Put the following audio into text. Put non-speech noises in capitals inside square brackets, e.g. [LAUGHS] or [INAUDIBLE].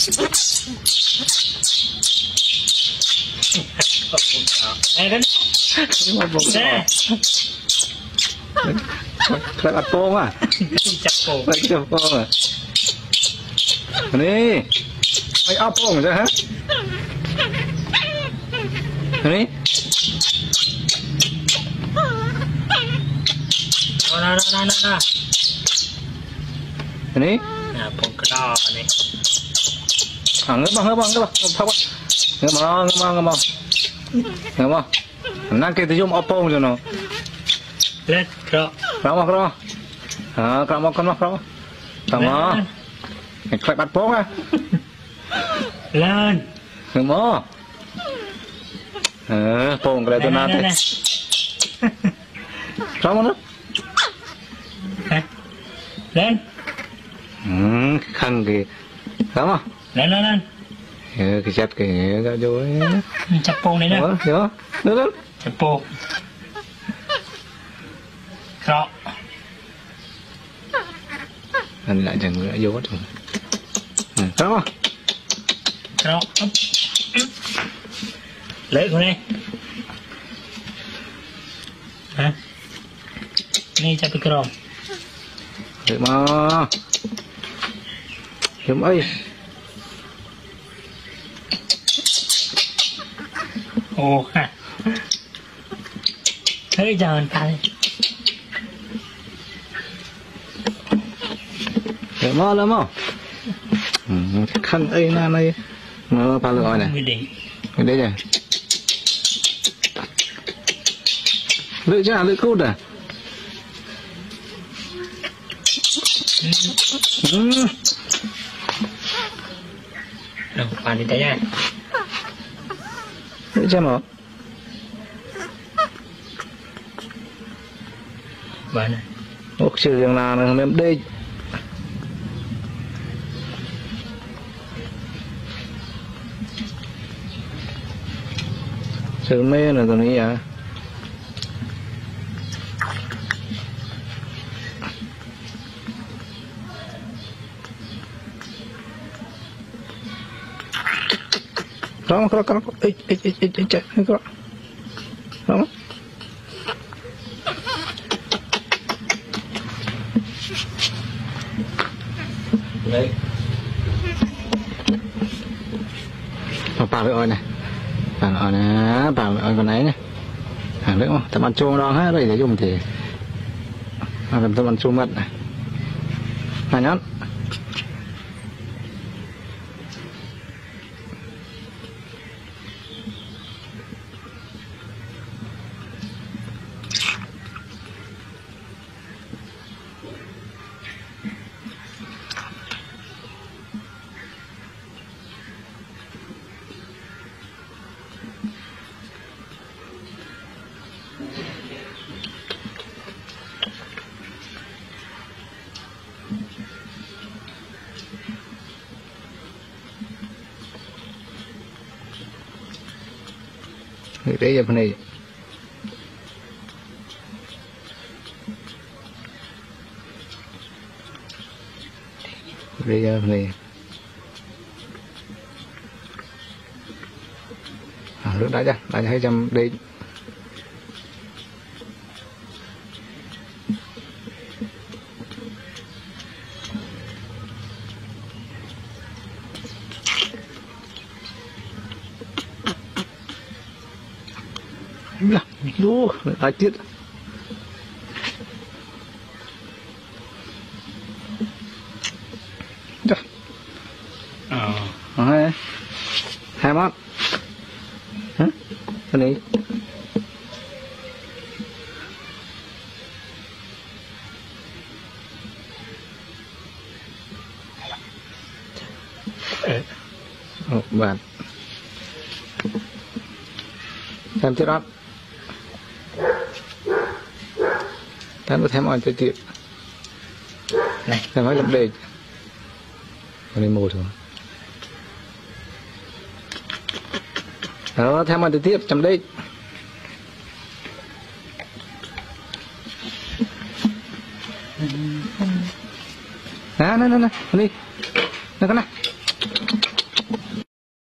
ขอบคุณครับไอ้นั่นไม่หมดบอกแน่คลับโป้งอะจับโป้งจับโป้งอะนี่ไปเอาโป้งใช่ฮะนี่นานานานานี่นะผมก็ได้นี่ à, ngớp băng ngớp băng ngớp băng. Quá ngớp băng. Ngớp băng ngớp băng ngớp băng. Nang kia tujum opong jono let kro kro kro à kro kro kro kro kro kro bắt bóng à lên. Ngớp băng. Ờ cái này tôi nát kro mà nó lên. Khăn kì kro lên lên lên Ya, kejap ke ya, tak jauh ya. Cepung ni đó Ya, ya. chặt Cepung. [LAUGHS] Kerok. Anh lại chẳng nữa vô rồi. Ừ, kerok. Kerok. Lấy con này. Hả? Ni chặt cái kerok. Được mà. Hiểm ơi. Oha. Thế giờ tay. Để mò lên mò. Khăn ấy na này. Nó pha lực rồi này. Mới đấy. Mới đấy rồi. Lựa chứ à lựa cút à. Ừ. Đâu, bàn đi tay nha. Jamo. Bạn này. Một sự dường nào nó em đi. Sự mê này tụi này à. Rama kro kro kro. Ej ej ej ej ej ej kro. Rama. Đây. Nó bà với ơi này. Bà ơi nè, bà ơi con ấy nè. À lưỡng không? Tầm ăn chuông đó ha, rồi để dùng thì. À làm tầm ăn chuông mật này. Này nhá. Tejaya Phanaya. Tejaya này, À, lúc đã chưa? Đã thấy trong đây là đu lại tiết Trời, Ờ. hai hai mắt hả cái này Ờ. Ồ, bạn Xem tiếp đó តែមកថែមអត់ទៅទៀតនេះតែមកលំដេកនេះមកទៅអឺថែមអត់ទៅទៀតចាំដេកណាណាណានេះនៅកណ្ណា